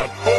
Oh.